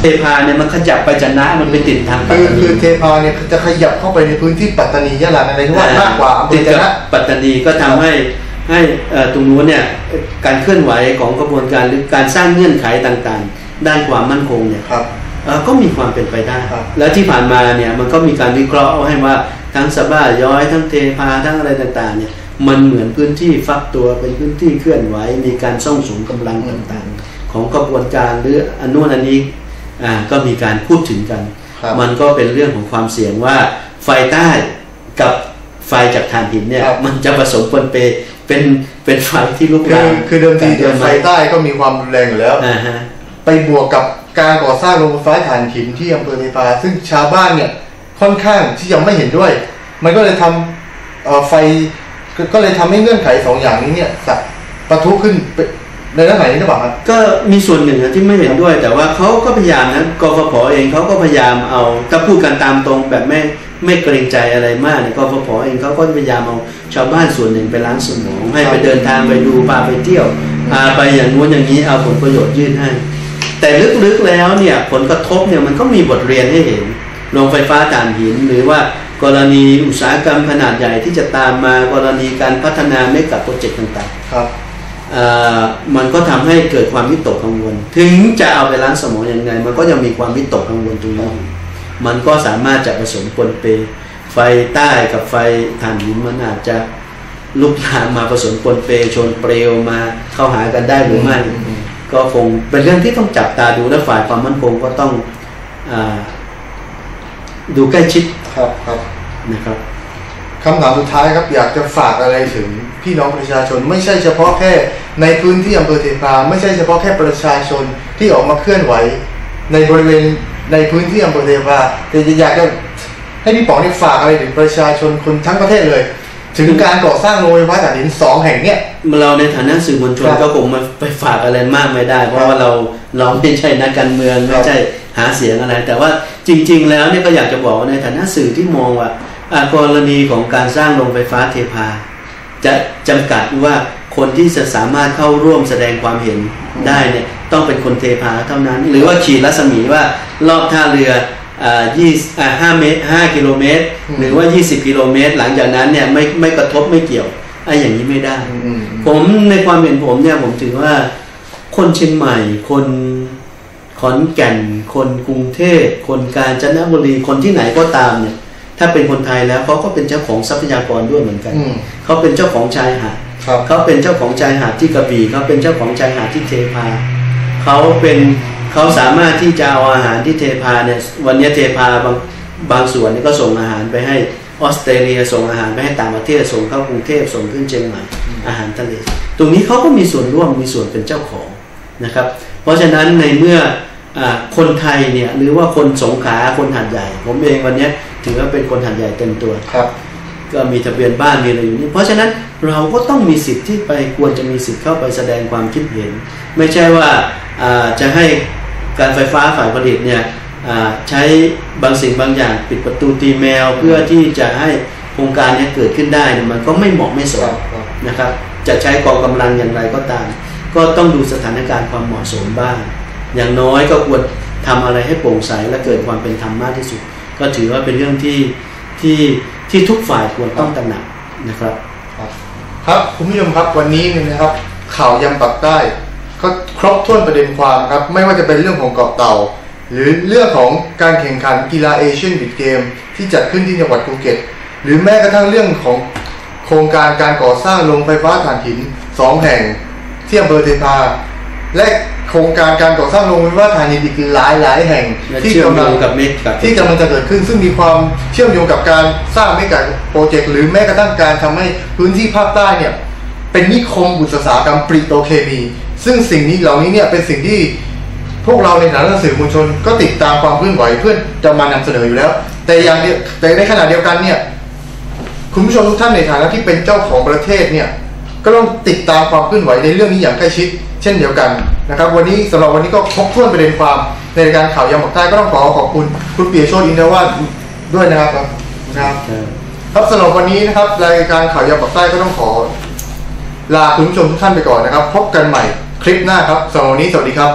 เทพาเนี่ยมันขยับไปจะนะมันไปติดทางปัตคือตานีคือเทพาเนี่ยจะขยับเข้าไปในพื้นที่ปัตตานียะลาอะไรที่ว่ามากกว่าอำเภติอดจะกับนะปัตตานีก็ทำให้ให้เอ่อตรงนู้นเนี่ยการเคลื่อนไหวของกระบวนการหรือการสร้างเงื่อนไขต่างๆ ด้านความมั่นคงเนี่ยครับเอ่อก็มีความเป็นไปได้ครับแล้วที่ผ่านมาเนี่ยมันก็มีการวิเคราะห์เอาให้ว่าทั้งสะบ้าย้อยทั้งเทพาทั้งอะไรต่างๆเนี่ยมันเหมือนพื้นที่ฟักตัวเป็นพื้นที่เคลื่อนไหวมีการซ่องสูงกำลังต่างๆ ของกระบวนการหรืออนนุนอันนี้อ่า ก็มีการพูดถึงกันครับมันก็เป็นเรื่องของความเสี่ยงว่าไฟใต้กับไฟจากถ่านหินเนี่ยครับมันจะผสมปนเปเป็นเป็นไฟที่ลุกคือลามคือเดิมทีกันเนี่ยไหไฟใต้ก็มีความรุนแรงอยู่แล้วอ่าฮะไปบวกกับการก่อสร้างโรงไฟฟ้าถ่านหินที่อำเภอเทพาซึ่งชาวบ้านเนี่ยค่อนข้างที่ยังไม่เห็นด้วย มันก็เลยทำเอ่อไฟก็ก็เลยทำให้เงื่อนไขสองอย่างนี้เนี่ยสัปะทุขึ้นไป ในลักษณะนี้หรือเปล่าครับ ก็มีส่วนหนึ่งนะที่ไม่เห็นด้วย แต่ว่าเขาก็พยายามนะกฟผเองเขาก็พยายามเอาถ้าพูดกันตามตรงแบบไม่ไม่เกรงใจอะไรมากเนี่ยกฟผเองเขาก็พยายามเอาชาวบ้านส่วนหนึ่งไปล้างสมองให้ไปเดินทางไปดูพาไปเที่ยวพาไปอย่างนู้นอย่างนี้เอาผลประโยชน์ยื่นให้ แต่ลึกๆแล้วเนี่ยผลกระทบเนี่ยมันก็มีบทเรียนให้เห็นโรงไฟฟ้าถ่านหินหรือว่ากรณีอุตสาหกรรมขนาดใหญ่ที่จะตามมากรณีการพัฒนาเมกะโปรเจกต์ต่างๆครับเอ่อ มันก็ทำให้เกิดความวิตกกังวล ถึงจะเอาไปล้างสมองยังไง มันก็ยังมีความวิตกกังวลตรงนี้อยู่มันก็สามารถจะผสมปนเป ไฟใต้กับไฟถ่านหินมันอาจจะลุกลามมาผสมปนเปชนเปลวมาเข้าหากันได้หรือไม่อืมก็คงเป็นเรื่องที่ต้องจับตาดูและฝ่ายความมั่นคงก็ต้องอาดูใกล้ชิดครับครับนะครับ คำถามสุดท้ายครับอยากจะฝากอะไรถึงพี่น้องประชาชน ไม่ใช่เฉพาะแค่ในพื้นที่อำเภอเทพาไม่ใช่เฉพาะแค่ประชาชนที่ออกมาเคลื่อนไหว ในบริเวณในพื้นที่อำเภอเทพาแต่อยากจะให้พี่ป๋องได้ฝากอะไรถึงประชาชนคนทั้งประเทศเลย ถึงการก่อสร้างโรงไฟฟ้าถ่านหินสองแห่งเนี่ยเราในฐานะสื่อมวลชนครับก็คงมาไปฝากอะไรมากไม่ได้ เพครัราะบว่าเราเราไม่ใช่นักการเมืองครับไม่ใช่หาเสียงอะไร แต่ว่าจริง ๆ แล้วเนี่ยก็อยากจะบอกว่าในฐานะสื่อที่มองว่าอ่า กรณีของการสร้างโรงไฟฟ้าเทพา จะจำกัดว่าคนที่จะสามารถเข้าร่วมแสดงความเห็นได้เนี่ยต้องเป็นคนเทพาเท่านั้น หรือว่าขีดรัศมีว่ารอบท่าเรืออ่ายี่อ่าห้าเมตรห้ากิโลเมตร หรือว่า 20 กิโลเมตร หลังจากนั้นเนี่ยไม่ไม่กระทบไม่เกี่ยวไอ้อย่างนี้ไม่ได้ ผมในความเห็นผมเนี่ยผมถือว่าคนเชียงใหม่ คนขอนแก่น คนกรุงเทพคนกาญจนบุรีคนที่ไหนก็ตามเนี่ย ถ้าเป็นคนไทยแล้วเขาก็เป็นเจ้าของทรัพยากรด้วยเหมือนกันอืมเขาเป็นเจ้าของชายหาดครับเขาเป็นเจ้าของชายหาดที่กระบี่เขาเป็นเจ้าของชายหาดที่เทพาเขาเป็นเขาสามารถที่จะเอาอาหารที่เทพาเนี่ยวันนี้เทพาบางบางส่วนนี่ก็ส่งอาหารไปให้ออสเตรเลียส่งอาหารไปให้ต่างประเทศส่งเข้ากรุงเทพส่งขึ้นเชียงใหม่อาหารทะเลตรงนี้เขาก็มีส่วนร่วมมีส่วนเป็นเจ้าของนะครับ เพราะฉะนั้นในเมื่ออาคนไทยเนี่ยหรือว่าคนสงขลาคนหัดใหญ่ ผมเองวันนี้ ถือว่าเป็นคนหัดใหญ่เต็มตัวครับ ก็มีทะเบียนบ้านมีอะไรอยู่นี่เพราะฉะนั้นเราก็ต้องมีสิทธิ์ที่ไปควรจะมีสิทธิ์เข้าไปแสดงความคิดเห็น ไม่ใช่ว่าอ่าจะให้การไฟฟ้าฝ่ายผลิตเนี่ยอ่าใช้บางสิ่งบางอย่างปิดประตูตีแมว เพื่อที่จะให้โครงการเนี้เกิดขึ้นได้เนี่ยมันก็ไม่เหมาะไม่สครัมบครับนะครับจะใช้กองกำลังอย่างไรก็ตาม ก็ต้องดูสถานการณ์ความเหมาะสมบ้าง อย่างน้อยก็ควรทำอะไรให้โปร่งใสและเกิดความเป็นธรรมมากที่สุด ก็ถือว่าเป็นเรื่องที่ที่ที่ทุกฝ่ายควรต้องตระหนักนะครับ ครับครับคุณผู้ชมครับวันนี้เนี่ยนะครับ ข่าวยำปักใต้ก็ครบถ้วนประเด็นความครับ ไม่ว่าจะเป็นเรื่องของเกาะเต่า หรือเรื่องของการแข่งขันกีฬาเอเชียนบิดเกมที่จัดขึ้นที่จังหวัดภูเก็ต หรือแม้กระทั่งเรื่องของโครงการการก่อสร้างโรงไฟฟ้าถ่านหินสองแห่งที่อำเภอเทพา และโครงการการก่อสร้างโรงไฟฟ้าถ่านหินอีกหลายหลายๆแห่งและที่เชื่อมกำโยลังงกับเมกกับที่กำลังจะเกิดขึ้น ซึ่งมีความเชื่อมโยงกับการสร้างเมกะโปรเจกต์หรือแม้กระทั่งการทำให้พื้นที่ภาคใต้เนี่ยเป็นนิคมอุตสาหกรรมปริโตรเคมี ซึ่งสิ่งนี้เหล่านี้เนี่ยเป็นสิ่งที่พวกเราในฐานะสื่อมวลชนก็ติดตามความเคลื่อนไหวเพื่อจะมานำเสนออยู่แล้ว แต่อย่างเดียวแต่ในขณะเดียวกันเนี่ยคุณผู้ชมทุกท่านในฐานะที่เป็นเจ้าของประเทศเนี่ยก็ต้องติดตามความเคลื่อนไหวในเรื่องนี้อย่างใกล้ชิด เช่นเดียวกันนะครับ วันนี้สำหรับวันนี้ก็ครบถ้วนประเด็นความในรายการข่าวยามหมกใต้ก็ต้องขอขอบคุณคุณเปียโชติอินทวาสด้วยนะครับนะครับ ครับสำหรับวันนี้นะครับ รายการข่าวยามหมกใต้ก็ต้องขอ ลาคุณผู้ชมทุกท่านไปก่อนนะครับ พบกันใหม่คลิปหน้าครับสำหรับวันนี้สวัสดีครับ